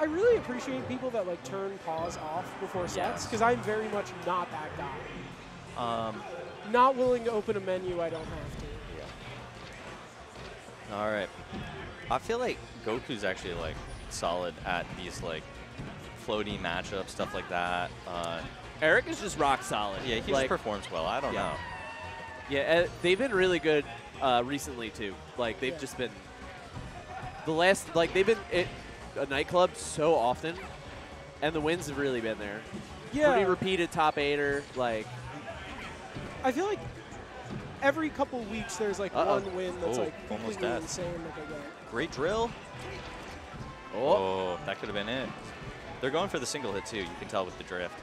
I really appreciate people that like turn pause off before sets Yes. because I'm very much not that guy. Um, Not willing to open a menu I don't have to. Yeah. all right. I feel like Goku's actually like solid at these like floaty matchups, stuff like that. Uh, Eric is just rock solid. yeah, he like, just performs well. I don't Yeah. know. Yeah, uh, they've been really good uh, recently too. Like they've Yeah. just been the last like they've been at a nightclub so often, and the wins have really been there. Yeah, Pretty repeated top eighter. Like I feel like every couple weeks there's like Uh-oh. one win that's Oh, like almost completely dead. insane that they get. Great drill. oh, Oh, that could have been it. They're going for the single hit too. You can tell with the drift.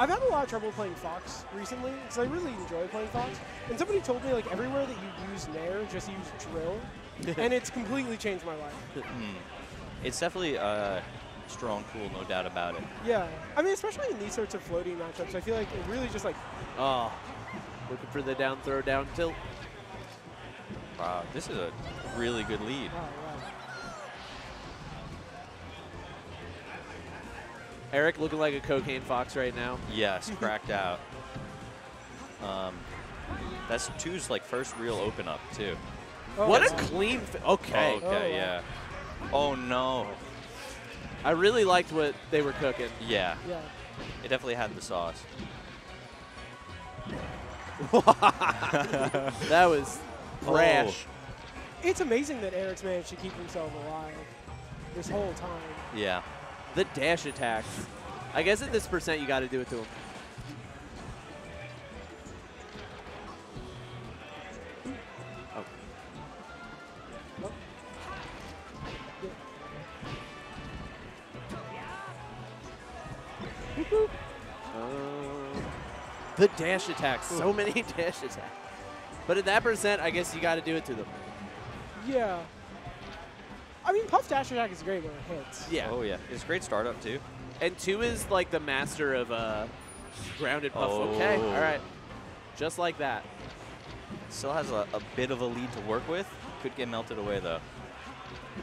I've had a lot of trouble playing Fox recently because I really enjoy playing Fox. And somebody told me like everywhere that you use Nair, just use Drill, and it's completely changed my life. Hmm. It's definitely a strong tool, no doubt about it. Yeah, I mean, especially in these sorts of floating matchups, I feel like it really just like oh, looking for the down throw down tilt. Wow, this is a really good lead. wow, wow. Eric looking like a cocaine fox right now. Yes, cracked out. Um, that's two's like first real open up too. Oh, what a clean. Fi- oh, okay, Okay, Oh, wow. yeah. Oh no. I really liked what they were cooking. Yeah, Yeah, it definitely had the sauce. That was oh. brash. it's amazing that Eric's managed to keep himself alive this whole time. Yeah. The dash attacks. I guess at this percent, you got to do it to him. Uh, the dash attacks. So many dash attacks. But at that percent, I guess you got to do it to them. Yeah. I mean, Puff Dash Attack is great when it hits. Yeah. Oh yeah. It's a great startup too. And two is like the master of uh, grounded puff. Oh. Okay, all right. Just like that. Still has a, a bit of a lead to work with. Could get melted away though.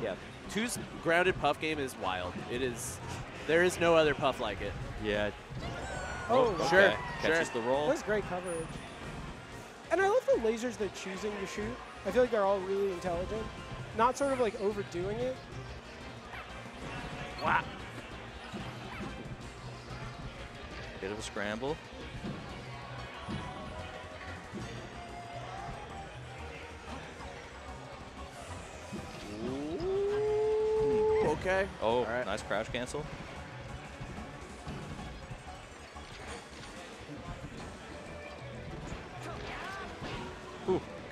Yeah. Two's grounded puff game is wild. It is. There is no other puff like it. Yeah. Oh, okay. sure, Catches sure. the roll. That's great coverage. And I love the lasers they're choosing to shoot. I feel like they're all really intelligent. Not sort of like overdoing it. Wow. Bit of a scramble. Okay. Oh, All right. nice crash cancel.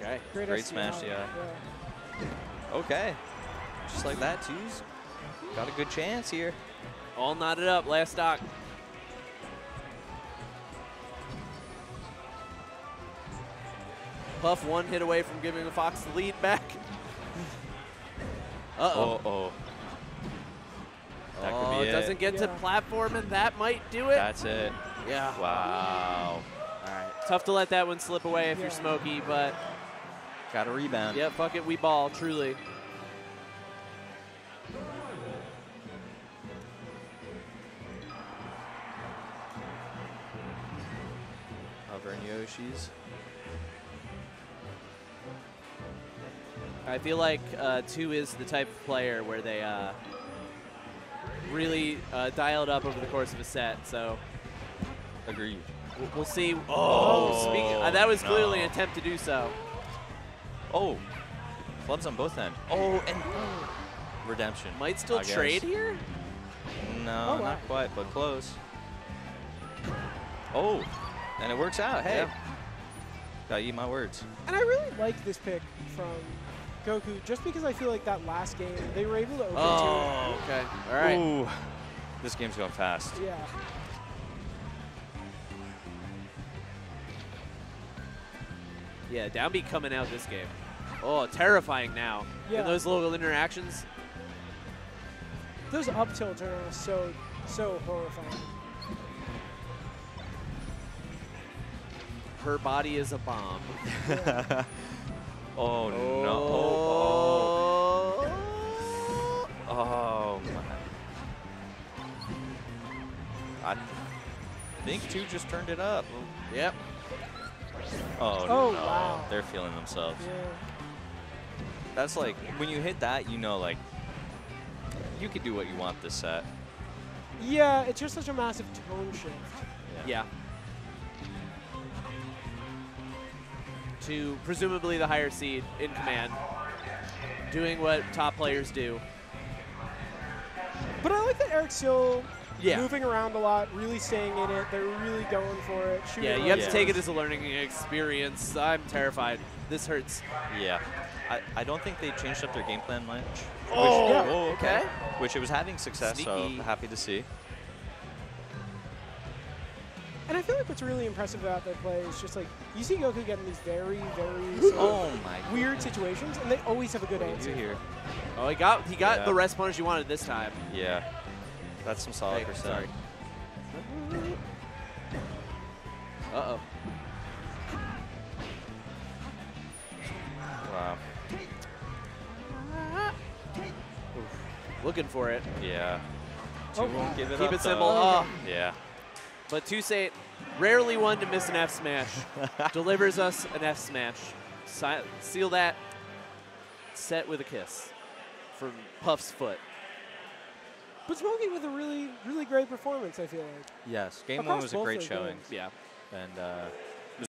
Okay. Great, Great smash, yeah. Okay. Just like that, two's got a good chance here. All knotted up. Last stock. Puff one hit away from giving the Fox the lead back. Uh oh. Oh, oh. That oh, could be it. doesn't get to platform, and that might do it. That's it. yeah. Wow. All right. Tough to let that one slip away if you're Yeah. smoky, but Got a rebound. yeah, fuck it, we ball, truly. Hovering Yoshis. I feel like uh, two is the type of player where they uh, really uh, dial it up over the course of a set. So Agreed. we'll, we'll see. Oh, Oh, speaking, uh, that was clearly an attempt to do so. Oh. Flubs on both ends. Oh, and redemption. Might still I guess. trade here. No, Oh, wow. not quite, but close. Oh, and it works out. Hey. Yeah. Gotta eat my words. And I really like this pick from Goku just because I feel like that last game they were able to open Oh, okay. All right. Ooh. This game's going fast. to. Yeah. Yeah, downbeat coming out this game. Oh, terrifying now. Yeah. Those little interactions. Those up tilts are so, so horrifying. Her body is a bomb. Yeah. oh, oh, no. Oh, oh. oh my. I think two just turned it up. Yep. Oh, oh no. Wow. They're feeling themselves. Yeah. That's like, when you hit that, you know, like, you could do what you want this set. Yeah, it's just such a massive tone shift. Yeah. To presumably the higher seed in command, doing what top players do. But I like that Eric's still Yeah. moving around a lot, really staying in it. They're really going for it. Yeah, you have the to take it as a learning experience. I'm terrified. This hurts. Yeah. I, I don't think they changed up their game plan much. Oh, Yeah. oh, okay. Which it was having success, Sneaky. so happy to see. And I feel like what's really impressive about their play is just like you see Goku get in these very, very sort of Oh my weird situations, and they always have a good What answer. did you hear? Oh, he got he got Yeah. the rest punish you wanted this time. Yeah. That's some solid Hey, percent. sorry. Uh oh. Wow. Looking for it. Yeah. Oh, Two won't give it Keep up, it simple. Oh. Yeah. But 2Saint, rarely one to miss an F smash, delivers us an F smash. Si- seal that set with a kiss from Puff's foot. But Smokey with a really, really great performance, I feel like. Yes. Game one was a great showing. games. Yeah. And uh,